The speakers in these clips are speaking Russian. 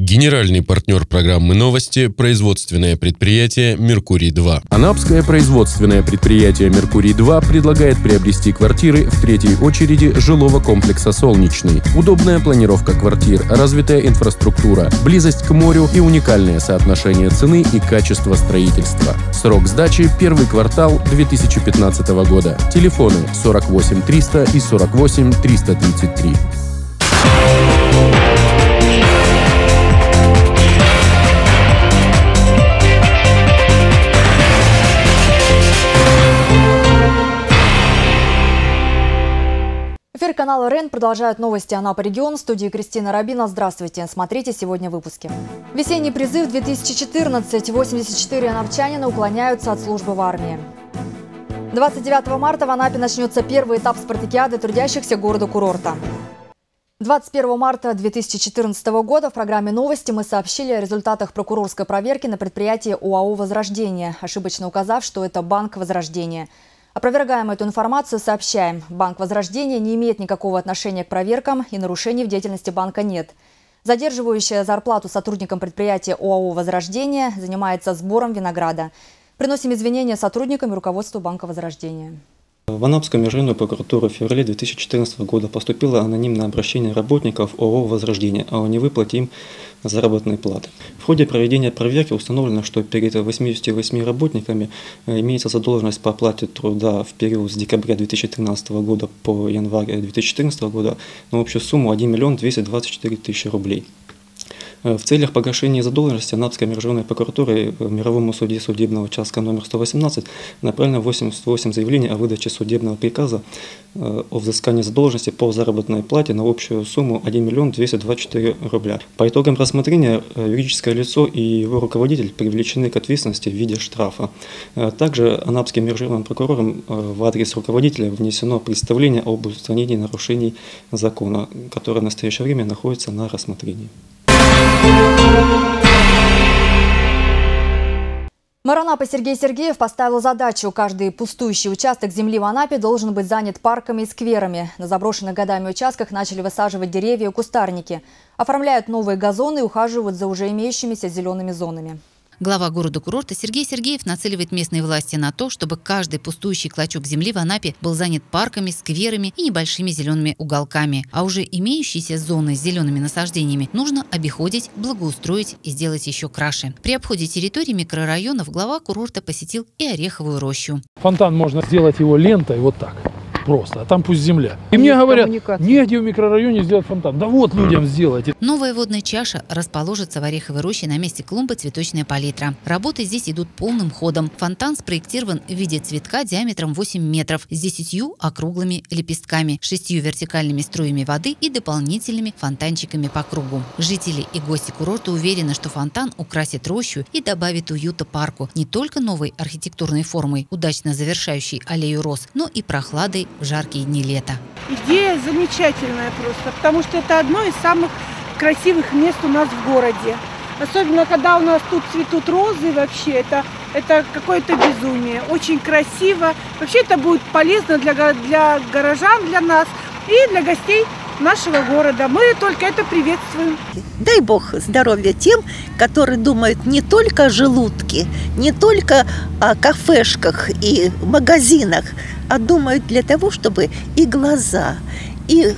Генеральный партнер программы «Новости» – производственное предприятие «Меркурий-2». Анапское производственное предприятие «Меркурий-2» предлагает приобрести квартиры в третьей очереди жилого комплекса «Солнечный». Удобная планировка квартир, развитая инфраструктура, близость к морю и уникальное соотношение цены и качества строительства. Срок сдачи – первый квартал 2015 года. Телефоны 48 300 и 48 333. Эфир канала РЕН продолжают новости Анапа регион. В студии Кристина Рабина. Здравствуйте. Смотрите сегодня в выпуске. Весенний призыв 2014. 84 анапчанина уклоняются от службы в армии. 29 марта в Анапе начнется первый этап спартакиады трудящихся города-курорта. 21 марта 2014 года в программе «Новости» мы сообщили о результатах прокурорской проверки на предприятии УАО «Возрождение», ошибочно указав, что это Банк Возрождения – Опровергаем эту информацию, сообщаем. Банк Возрождения не имеет никакого отношения к проверкам и нарушений в деятельности банка нет. Задерживающая зарплату сотрудникам предприятия ОАО «Возрождение» занимается сбором винограда. Приносим извинения сотрудникам и руководству Банка Возрождения. В Анапскую межрайонную прокуратуру в феврале 2014 года поступило анонимное обращение работников ООО «Возрождение» о невыплате им заработной платы. В ходе проведения проверки установлено, что перед 88 работниками э, имеется задолженность по оплате труда в период с декабря 2013 года по январь 2014 года на общую сумму 1 миллион 224 тысячи рублей. Э, в целях погашения задолженности Анапской межрайонной прокуратуры э, Мировому суде судебного участка номер 118 направлено 88 заявлений о выдаче судебного приказа э, о взыскании задолженности по заработной плате на общую сумму 1 миллион 224 рубля. По итогам рассмотрения юридическое лицо и его руководитель привлечены к ответственности в виде штрафа. Также Анапским межрайонным прокурором в адрес руководителя внесено представление об устранении нарушений закона, которое в настоящее время находится на рассмотрении. Маранапа Сергей Сергеев поставил задачу. Каждый пустующий участок земли в Анапе должен быть занят парками и скверами. На заброшенных годами участках начали высаживать деревья и кустарники. Оформляют новые газоны и ухаживают за уже имеющимися зелеными зонами. Глава города-курорта Сергей Сергеев нацеливает местные власти на то, чтобы каждый пустующий клочок земли в Анапе был занят парками, скверами и небольшими зелеными уголками. А уже имеющиеся зоны с зелеными насаждениями нужно обиходить, благоустроить и сделать еще краше. При обходе территории микрорайонов глава курорта посетил и Ореховую рощу. Фонтан можно сделать его лентой вот так просто, а там пусть земля. И мне говорят, негде в микрорайоне сделать фонтан. Да вот людям сделайте. Новая водная чаша расположится в Ореховой роще на месте клумбы цветочная палитра. Работы здесь идут полным ходом. Фонтан спроектирован в виде цветка диаметром 8 метров с 10 округлыми лепестками, шестью вертикальными струями воды и дополнительными фонтанчиками по кругу. Жители и гости курорта уверены, что фонтан украсит рощу и добавит уюта парку не только новой архитектурной формой, удачно завершающей аллею роз, но и прохладой в жаркие дни лета. Идея замечательная просто, потому что это одно из самых красивых мест у нас в городе. Особенно, когда у нас тут цветут розы вообще, это, это какое-то безумие. Очень красиво. Вообще это будет полезно для, для горожан, для нас и для гостей нашего города. Мы только это приветствуем. Дай Бог здоровья тем, которые думают не только о желудке, не только о кафешках и магазинах, а думают для того, чтобы и глаза, и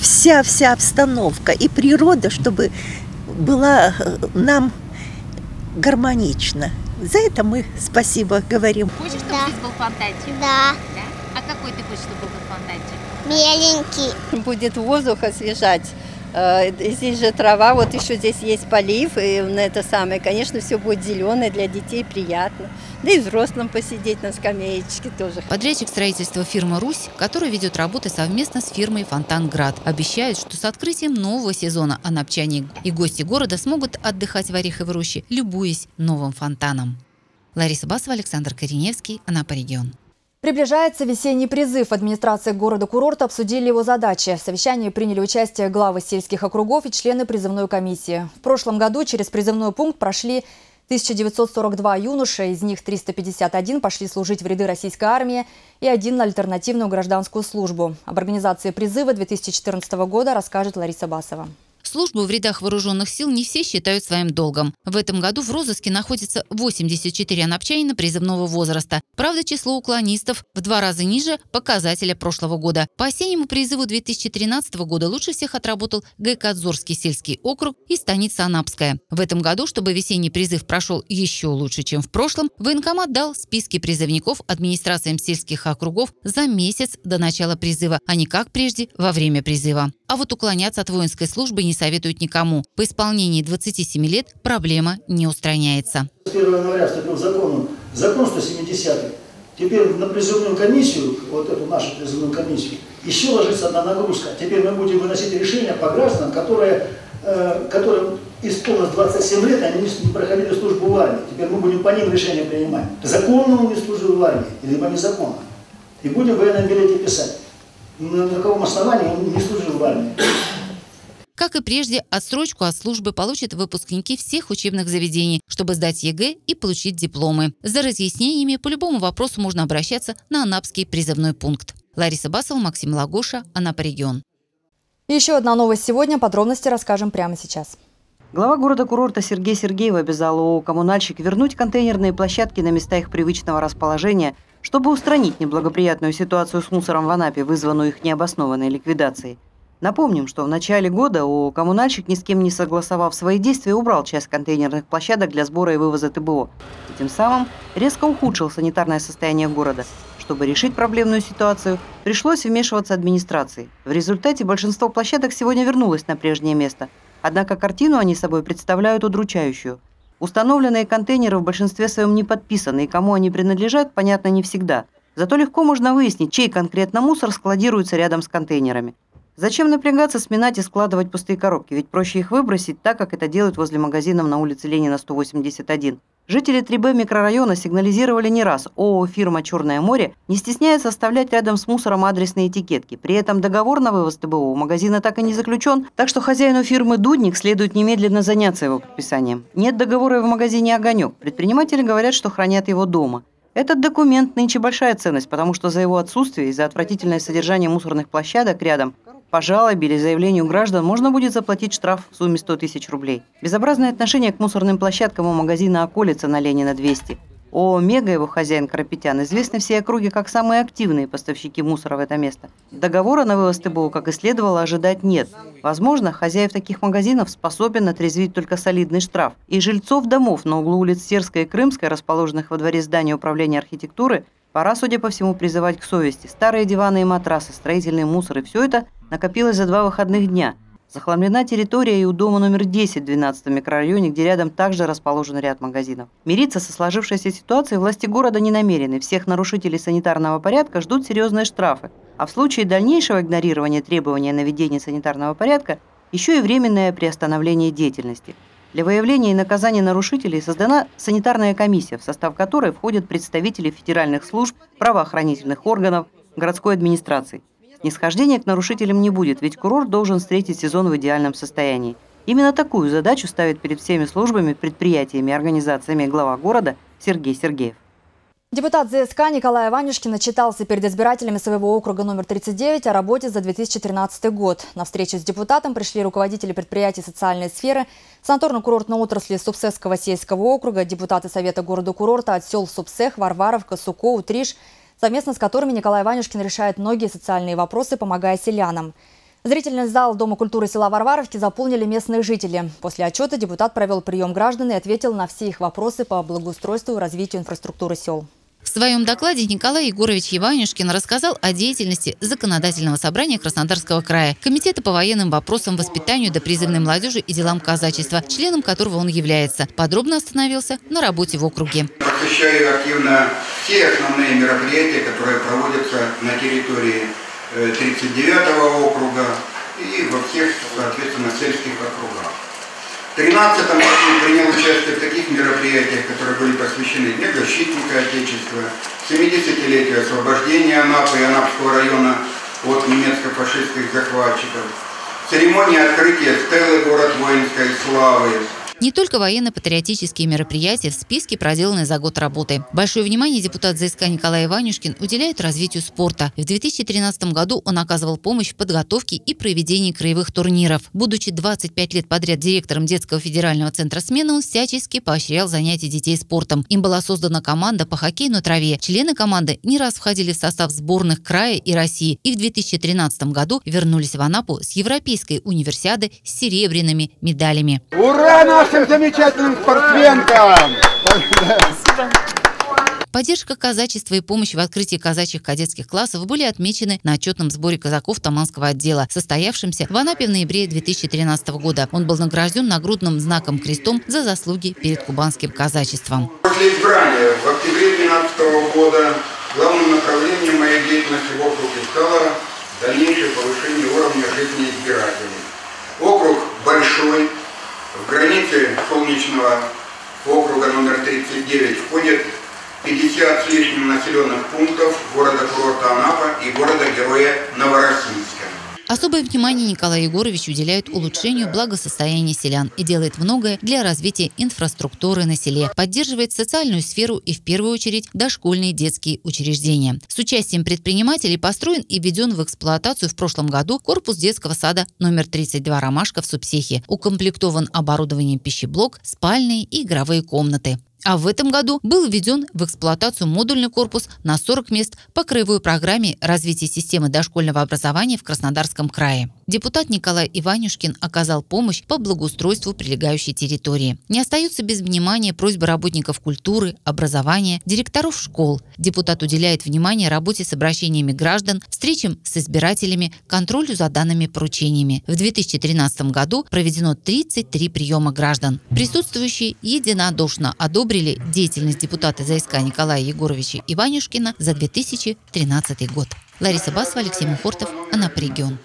вся-вся обстановка, и природа, чтобы была э, нам гармонична. За это мы спасибо говорим. Хочешь, чтобы да. здесь был фонтанчик? Да. да. А какой ты хочешь, чтобы был фонтанчик? Меленький. Будет воздух освежать. Э, здесь же трава, вот еще здесь есть полив, и на это самое, конечно, все будет зеленое, для детей приятно. Да и взрослым посидеть на скамеечке тоже. Подрядчик строительства фирма «Русь», который ведет работы совместно с фирмой «Фонтанград», обещает, что с открытием нового сезона анапчане и гости города смогут отдыхать в Ореховой роще, любуясь новым фонтаном. Лариса Басова, Александр Кореневский, Анапа регион. Приближается весенний призыв. Администрация города-курорта обсудили его задачи. В совещании приняли участие главы сельских округов и члены призывной комиссии. В прошлом году через призывной пункт прошли 1942 юноши, из них 351 пошли служить в ряды российской армии и один на альтернативную гражданскую службу. Об организации призыва 2014 года расскажет Лариса Басова. Службу в рядах вооруженных сил не все считают своим долгом. В этом году в розыске находится 84 анапчанина призывного возраста. Правда, число уклонистов в два раза ниже показателя прошлого года. По осеннему призыву 2013 года лучше всех отработал Гайкадзорский сельский округ и станица Анапская. В этом году, чтобы весенний призыв прошел еще лучше, чем в прошлом, военкомат дал списки призывников администрациям сельских округов за месяц до начала призыва, а не как прежде во время призыва. А вот уклоняться от воинской службы не советуют никому. По исполнении 27 лет проблема не устраняется. С 1 января вступил закон, закон 170 Теперь на призывную комиссию, вот эту нашу призывную комиссию, еще ложится одна нагрузка. Теперь мы будем выносить решения по гражданам, которые, э, которым исполнилось 27 лет, они не проходили службу в армии. Теперь мы будем по ним решения принимать. Законно он не служил в армии, либо незаконно. И будем в военном билете писать, на каком основании он не служил в армии. Как и прежде, отсрочку от службы получат выпускники всех учебных заведений, чтобы сдать ЕГЭ и получить дипломы. За разъяснениями по любому вопросу можно обращаться на Анапский призывной пункт. Лариса Басова, Максим Лагоша, Анапа регион. Еще одна новость сегодня. Подробности расскажем прямо сейчас. Глава города-курорта Сергей Сергеев обязал ООО «Коммунальщик» вернуть контейнерные площадки на места их привычного расположения, чтобы устранить неблагоприятную ситуацию с мусором в Анапе, вызванную их необоснованной ликвидацией. Напомним, что в начале года ООО «Коммунальщик», ни с кем не согласовав свои действия, убрал часть контейнерных площадок для сбора и вывоза ТБО. И тем самым резко ухудшил санитарное состояние города. Чтобы решить проблемную ситуацию, пришлось вмешиваться администрации. В результате большинство площадок сегодня вернулось на прежнее место. Однако картину они собой представляют удручающую. Установленные контейнеры в большинстве своем не подписаны, и кому они принадлежат, понятно не всегда. Зато легко можно выяснить, чей конкретно мусор складируется рядом с контейнерами. Зачем напрягаться, сминать и складывать пустые коробки? Ведь проще их выбросить так, как это делают возле магазинов на улице Ленина 181. Жители 3Б микрорайона сигнализировали не раз. ООО «Фирма Черное море» не стесняется оставлять рядом с мусором адресные этикетки. При этом договор на вывоз ТБО у магазина так и не заключен, так что хозяину фирмы «Дудник» следует немедленно заняться его подписанием. Нет договора в магазине «Огонек». Предприниматели говорят, что хранят его дома. Этот документ нынче большая ценность, потому что за его отсутствие и за отвратительное содержание мусорных площадок рядом по жалобе или заявлению граждан можно будет заплатить штраф в сумме 100 тысяч рублей. Безобразное отношение к мусорным площадкам у магазина «Околица» на Ленина 200. О Мега, его хозяин Карапетян, известны все округи как самые активные поставщики мусора в это место. Договора на вывоз ТБО, как и следовало ожидать, нет. Возможно, хозяев таких магазинов способен отрезвить только солидный штраф. И жильцов домов на углу улиц Серская и Крымская, расположенных во дворе здания управления архитектуры, Пора, судя по всему, призывать к совести. Старые диваны и матрасы, строительный мусор и все это накопилось за два выходных дня. Захламлена территория и у дома номер 10 в 12 микрорайоне, где рядом также расположен ряд магазинов. Мириться со сложившейся ситуацией власти города не намерены. Всех нарушителей санитарного порядка ждут серьезные штрафы. А в случае дальнейшего игнорирования требований о наведении санитарного порядка еще и временное приостановление деятельности. Для выявления и наказания нарушителей создана санитарная комиссия, в состав которой входят представители федеральных служб, правоохранительных органов, городской администрации. Нисхождения к нарушителям не будет, ведь курорт должен встретить сезон в идеальном состоянии. Именно такую задачу ставит перед всеми службами, предприятиями и организациями глава города Сергей Сергеев. Депутат ЗСК Николай Ванюшкин отчитался перед избирателями своего округа номер 39 о работе за 2013 год. На встречу с депутатом пришли руководители предприятий социальной сферы, санаторно-курортной отрасли Субсесского сельского округа, депутаты Совета города-курорта от сел Субсех, Варваровка, Суко, Утриш, совместно с которыми Николай Ванюшкин решает многие социальные вопросы, помогая селянам. Зрительный зал Дома культуры села Варваровки заполнили местные жители. После отчета депутат провел прием граждан и ответил на все их вопросы по благоустройству и развитию инфраструктуры сел. В своем докладе Николай Егорович Иванюшкин рассказал о деятельности Законодательного собрания Краснодарского края, Комитета по военным вопросам, воспитанию до призывной молодежи и делам казачества, членом которого он является. Подробно остановился на работе в округе. Посещаю активно все основные мероприятия, которые проводятся на территории 39 округа и во всех, соответственно, сельских округах. В 2013 году принял участие в таких мероприятиях, которые были посвящены Дню защитника Отечества, 70-летию освобождения Анапы и Анапского района от немецко-фашистских захватчиков, церемонии открытия стелы «Город воинской славы», Не только военно-патриотические мероприятия в списке проделаны за год работы. Большое внимание депутат ЗСК Николай Иванюшкин уделяет развитию спорта. В 2013 году он оказывал помощь в подготовке и проведении краевых турниров. Будучи 25 лет подряд директором детского федерального центра смены, он всячески поощрял занятия детей спортом. Им была создана команда по хоккею на траве. Члены команды не раз входили в состав сборных края и России и в 2013 году вернулись в Анапу с Европейской универсиады с серебряными медалями. Ура нашим замечательным спортсменкам! Поддержка казачества и помощь в открытии казачьих кадетских классов были отмечены на отчетном сборе казаков Таманского отдела, состоявшемся в Анапе в ноябре 2013 года. Он был награжден нагрудным знаком крестом за заслуги перед кубанским казачеством. После избрания в октябре 2012 года главным направлением моей деятельности в округе стало дальнейшее повышение уровня жизни избирателей. Границе солнечного округа номер 39 входит 50 с лишним населенных пунктов города-курорта Анапа и города-героя Новороссийска. Особое внимание Николай Егорович уделяет улучшению благосостояния селян и делает многое для развития инфраструктуры на селе, поддерживает социальную сферу и в первую очередь дошкольные детские учреждения. С участием предпринимателей построен и введен в эксплуатацию в прошлом году корпус детского сада номер 32 «Ромашка» в Субсехе. Укомплектован оборудованием пищеблок, спальные и игровые комнаты. А в этом году был введен в эксплуатацию модульный корпус на 40 мест по краевой программе развития системы дошкольного образования в Краснодарском крае. Депутат Николай Иванюшкин оказал помощь по благоустройству прилегающей территории. Не остаются без внимания просьбы работников культуры, образования, директоров школ. Депутат уделяет внимание работе с обращениями граждан, встречам с избирателями, контролю за данными поручениями. В 2013 году проведено 33 приема граждан. Присутствующие единодушно одобрили деятельность депутата ЗСК Николая Егоровича Иванюшкина за 2013 год. Лариса Басова, Алексей Мухортов, Анапа регион.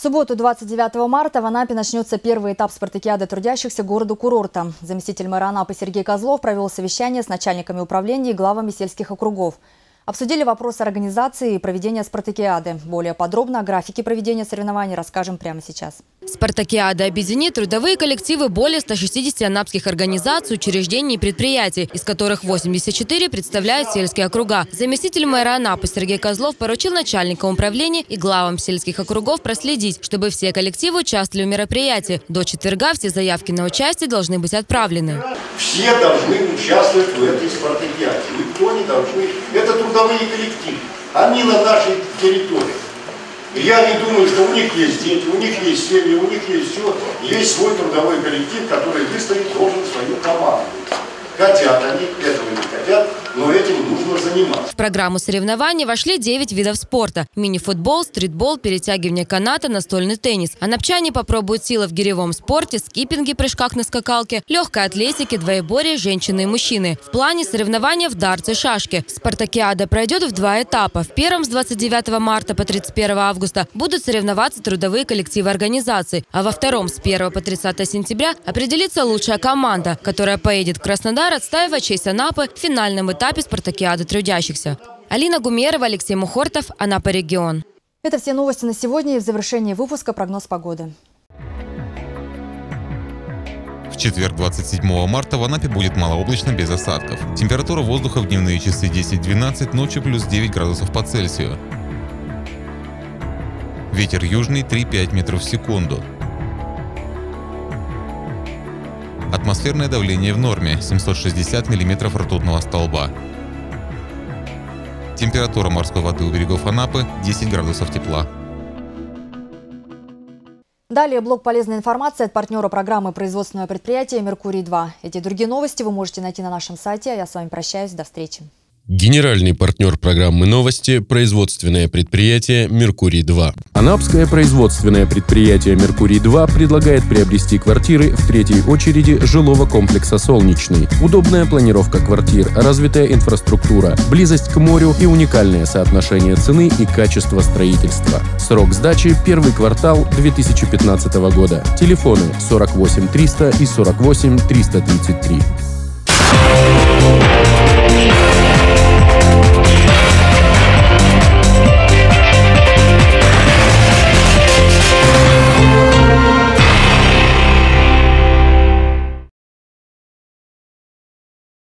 В субботу 29 марта в Анапе начнется первый этап спартакиады трудящихся городу-курорта. Заместитель мэра Анапы Сергей Козлов провел совещание с начальниками управления и главами сельских округов. Обсудили вопросы организации и проведения спартакиады. Более подробно о графике проведения соревнований расскажем прямо сейчас. Спартакиада объединит трудовые коллективы более 160 анапских организаций, учреждений и предприятий, из которых 84 представляют сельские округа. Заместитель мэра Анапы Сергей Козлов поручил начальникам управления и главам сельских округов проследить, чтобы все коллективы участвовали в мероприятии. До четверга все заявки на участие должны быть отправлены. Все должны участвовать в этой спартакиаде. Никто не должны. Это трудовые коллективы. Они на нашей территории. Я не думаю, что у них есть дети, у них есть семьи, у них есть все. Есть свой трудовой коллектив, который выставить должен свою команду. Хотят они, этого не хотят, но этим нужно заниматься. В программу соревнований вошли 9 видов спорта. Мини-футбол, стритбол, перетягивание каната, настольный теннис. Анапчане попробуют силы в гиревом спорте, скиппинге, прыжках на скакалке, легкой атлетике, двоеборье, женщины и мужчины. В плане соревнования в дартсе шашки. Спартакиада пройдет в два этапа. В первом с 29 марта по 31 августа будут соревноваться трудовые коллективы организаций, а во втором с 1 по 30 сентября определится лучшая команда, которая поедет в Краснодар, отстаивая честь Анапы в финальном этапе этапе спартакиады трудящихся. Алина Гумерова, Алексей Мухортов, Анапа регион. Это все новости на сегодня и в завершении выпуска прогноз погоды. В четверг, 27 марта, в Анапе будет малооблачно без осадков. Температура воздуха в дневные часы 10-12, ночью плюс 9 градусов по Цельсию. Ветер южный 3-5 метров в секунду. Атмосферное давление в норме – 760 мм ртутного столба. Температура морской воды у берегов Анапы – 10 градусов тепла. Далее блок полезной информации от партнера программы производственного предприятия «Меркурий-2». Эти и другие новости вы можете найти на нашем сайте. А я с вами прощаюсь. До встречи. Генеральный партнер программы «Новости» – производственное предприятие «Меркурий-2». Анапское производственное предприятие «Меркурий-2» предлагает приобрести квартиры в третьей очереди жилого комплекса «Солнечный». Удобная планировка квартир, развитая инфраструктура, близость к морю и уникальное соотношение цены и качества строительства. Срок сдачи – первый квартал 2015 года. Телефоны 48 300 и 48 333.